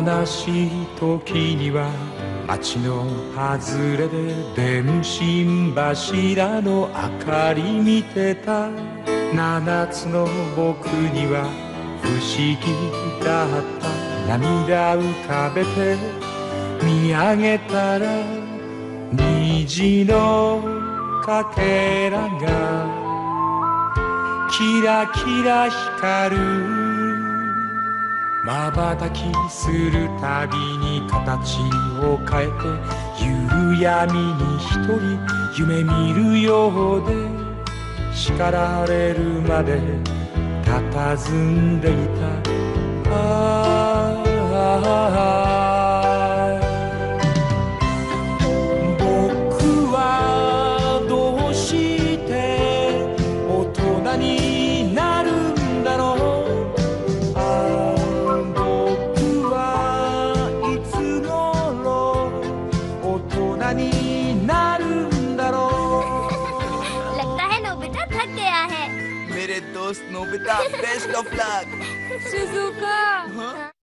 悲しい時には街の外れで電信柱の明かり見てた。七つの僕には不思議だった。涙浮かべて見上げたら虹のかけらがキラキラ光る。まばたきするたびに形を変えて夕闇に一人夢見るようで叱られるまで佇んでいた。लगता है नोबिता थक गया है। मेरे दोस्त Nobita best of luck Shizuka